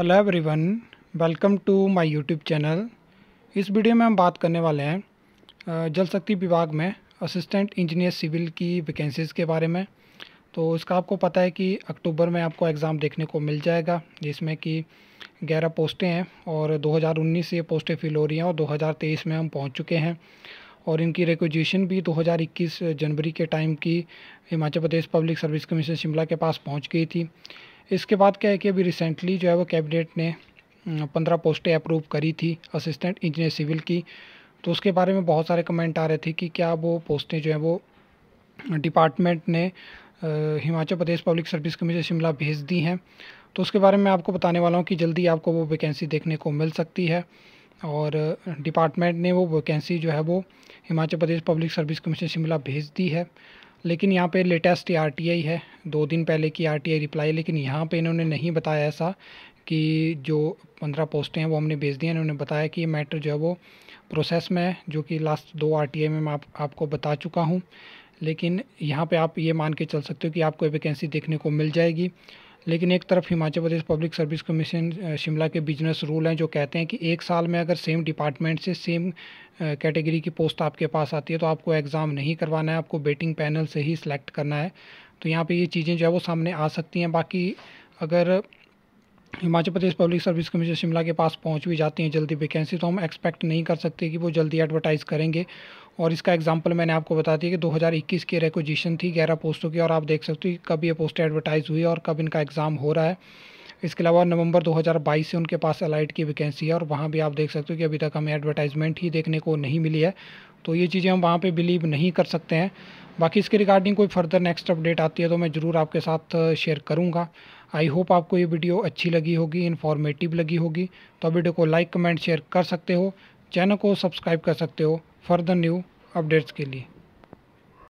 Hello everyone welcome to my YouTube channel इस video में हम बात करने वाले हैं जल शक्ति विभाग में असिस्टेंट इंजीनियर सिविल की वैकेंसीज़ के बारे में। तो इसका आपको पता है कि अक्टूबर में आपको एग्ज़ाम देखने को मिल जाएगा, जिसमें कि 11 पोस्टें हैं और 2019 से ये पोस्टें फिल हो रही हैं और 2023 में हम पहुँच चुके हैं। और इनकी रिक्वेजिशन भी 2021 जनवरी के टाइम की Himachal Pradesh public service commission Shimla के पास पहुँच गई थी। इसके बाद क्या है कि अभी रिसेंटली जो है वो कैबिनेट ने पंद्रह पोस्टें अप्रूव करी थी असिस्टेंट इंजीनियर सिविल की। तो उसके बारे में बहुत सारे कमेंट आ रहे थे कि क्या वो पोस्टें जो है वो डिपार्टमेंट ने Himachal Pradesh public service commission Shimla भेज दी हैं। तो उसके बारे में आपको बताने वाला हूँ कि जल्दी आपको वो वैकेंसी देखने को मिल सकती है। और डिपार्टमेंट ने वो वैकेंसी जो है वो Himachal Pradesh public service commission Shimla भेज दी है। लेकिन यहाँ पे लेटेस्ट आर है। दो दिन पहले की आर रिप्लाई लेकिन यहाँ पे इन्होंने नहीं बताया ऐसा कि जो पंद्रह पोस्टें हैं वो हमने भेज दी हैं इन्होंने बताया कि ये मैटर जो है वो प्रोसेस में है जो कि लास्ट दो आर में मैं आप, आपको बता चुका हूँ। लेकिन यहाँ पे आप ये मान के चल सकते हो कि आपको वैकेंसी देखने को मिल जाएगी। लेकिन एक तरफ़ Himachal Pradesh public service commission Shimla के बिज़नेस रूल हैं जो कहते हैं कि एक साल में अगर सेम डिपार्टमेंट से सेम कैटेगरी की पोस्ट आपके पास आती है तो आपको एग्ज़ाम नहीं करवाना है, आपको बेटिंग पैनल से ही सिलेक्ट करना है। तो यहाँ पे ये चीज़ें जो है वो सामने आ सकती हैं। बाकी अगर Himachal Pradesh public service commission Shimla के पास पहुँच भी जाती हैं जल्दी वैकेंसी तो हम एक्सपेक्ट नहीं कर सकते कि वो जल्दी एडवर्टाइज़ करेंगे। और इसका एग्जांपल मैंने आपको बता दिया कि 2021 की रेकोजिशन थी 11 पोस्टों की, और आप देख सकते हो कि कब ये पोस्ट एडवर्टाइज़ हुई और कब इनका एग्ज़ाम हो रहा है। इसके अलावा नवंबर 2022 से उनके पास अलाइट की वैकेंसी है और वहाँ भी आप देख सकते हो कि अभी तक हमें एडवर्टाइजमेंट ही देखने को नहीं मिली है। तो ये चीज़ें हम वहाँ पे बिलीव नहीं कर सकते हैं। बाकी इसके रिगार्डिंग कोई फर्दर नेक्स्ट अपडेट आती है तो मैं ज़रूर आपके साथ शेयर करूँगा। आई होप आपको ये वीडियो अच्छी लगी होगी इन्फॉर्मेटिव लगी होगी। तो वीडियो को लाइक कमेंट शेयर कर सकते हो। चैनल को सब्सक्राइब कर सकते हो। फर्दर न्यू अपडेट्स के लिए।